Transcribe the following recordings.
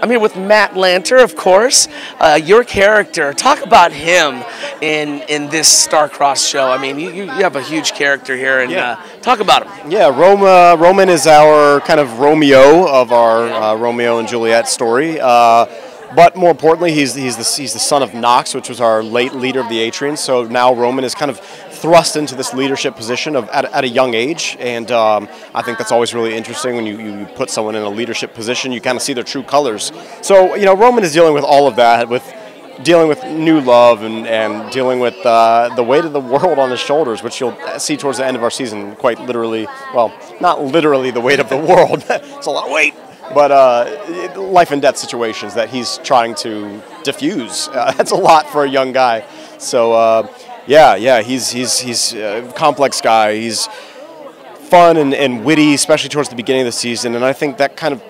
I'm here with Matt Lanter, of course. Uh, your character. Talk about him in in this Starcross show. I mean, you, you, have a huge character here, and Yeah. uh, talk about him. Yeah, Roma, Roman is our kind of Romeo of our uh, Romeo and Juliet story. Uh, but more importantly, he's, he's, the, he's the son of Nox, which was our late leader of the Atrians. So now Roman is kind of thrust into this leadership position of, at, at a young age. And um, I think that's always really interesting when you, you put someone in a leadership position, you kind of see their true colors. So, you know, Roman is dealing with all of that, with dealing with new love and, and dealing with uh, the weight of the world on his shoulders, which you'll see towards the end of our season, quite literally. Well, not literally the weight of the world. it's a lot of weight. But uh, life and death situations that he's trying to diffuse. Uh, that's a lot for a young guy. So uh, yeah, yeah, he's he's he's a complex guy. He's fun and, and witty, especially towards the beginning of the season. And I think that kind of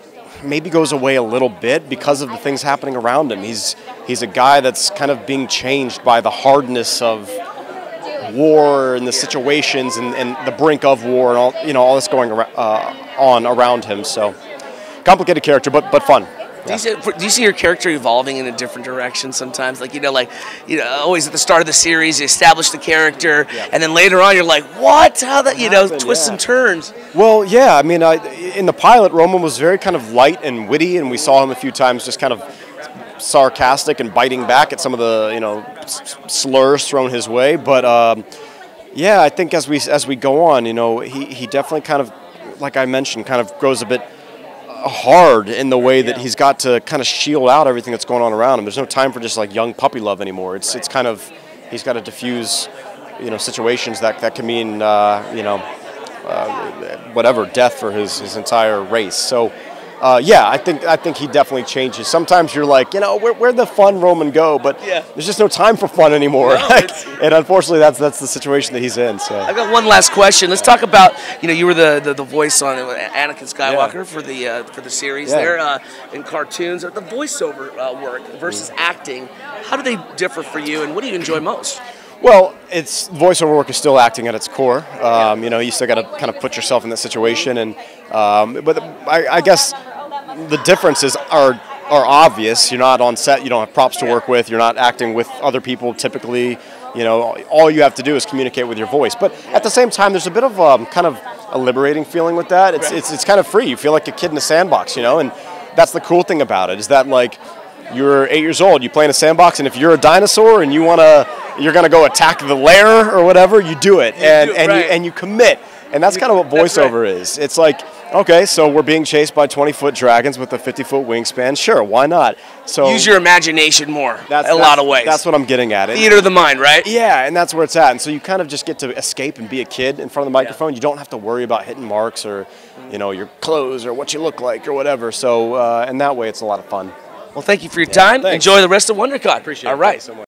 maybe goes away a little bit because of the things happening around him. He's he's a guy that's kind of being changed by the hardness of war and the situations and, and the brink of war and all you know all this going uh, on around him. So complicated character, but but fun. Do you, see, do you see your character evolving in a different direction sometimes? Like you know, like you know, always at the start of the series, you establish the character, Yeah. and then later on, you're like, what? How that? You know, happened? twists Yeah. and turns. Well, yeah, I mean, I, in the pilot, Roman was very kind of light and witty, and we saw him a few times just kind of sarcastic and biting back at some of the you know slurs thrown his way. But um, yeah, I think as we as we go on, you know, he, he definitely kind of, like I mentioned, kind of grows a bit hard in the way that he's got to kind of shield out everything that's going on around him. There's no time for just like young puppy love anymore. It's it's kind of he's got to diffuse, you know, situations that that can mean uh, you know uh, whatever death for his, his entire race. So. Uh, yeah, I think I think he definitely changes. Sometimes you're like, you know, where where'd the fun Roman go? But Yeah. there's just no time for fun anymore. No, Like, and unfortunately, that's that's the situation that he's in. So I've got one last question. Let's talk about you know you were the, the, the voice on Anakin Skywalker for the uh, for the series Yeah. there uh, in cartoons. The voiceover uh, work versus acting. How do they differ for you, and what do you enjoy most? Well, it's voiceover work is still acting at its core. Um, you know, you still got to kind of put yourself in that situation, and um, but I, I guess the differences are are obvious. You're not on set. You don't have props to work with. You're not acting with other people typically. You know, all you have to do is communicate with your voice. But at the same time, there's a bit of um, kind of a liberating feeling with that. It's, it's it's kind of free. You feel like a kid in a sandbox. You know, and that's the cool thing about it is that like you're eight years old, you play in a sandbox, and if you're a dinosaur and you wanna, you're gonna go attack the lair or whatever, you do it, and do it, and right. you and you commit, and that's kind of what That's right. voiceover is. It's like, okay, so we're being chased by 20 foot dragons with a 50 foot wingspan. Sure, why not? So Use your imagination more. that's, a lot of ways. That's what I'm getting at. It, theater of the mind, right? yeah, and that's where it's at. And so you kind of just get to escape and be a kid in front of the microphone. You don't have to worry about hitting marks or, you know, your clothes or what you look like or whatever. So, uh, and that way it's a lot of fun. Well, thank you for your time. thanks. Enjoy the rest of WonderCon. Appreciate All it. All right. So much.